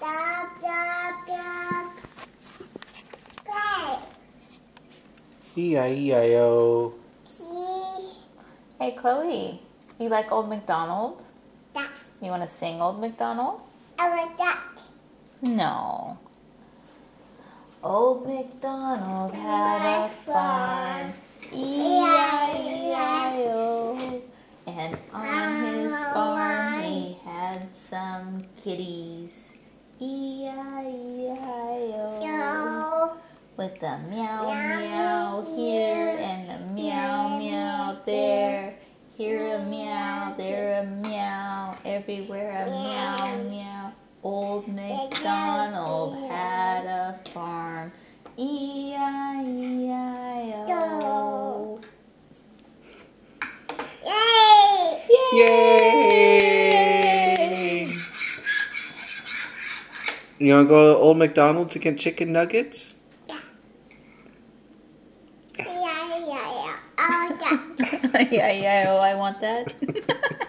Dog, dog, dog. Play. E-I-E-I-O. Cheese. Hey, Chloe, you like Old MacDonald? Duck. You want to sing Old MacDonald? I like that. No. Old MacDonald had a farm, E-I-E-I-O. And on his farm he had some kitties, E-I-E-I-O. With the meow Meow here and a meow meow there. Here a meow, there a meow, everywhere a meow meow. Old MacDonald had a farm. E E-I-E-I-O. Yay. Yay! You want to go to Old McDonald's to get chicken nuggets? Yeah, yeah, yeah. yeah. Oh, yeah. yeah, yeah, oh, I want that.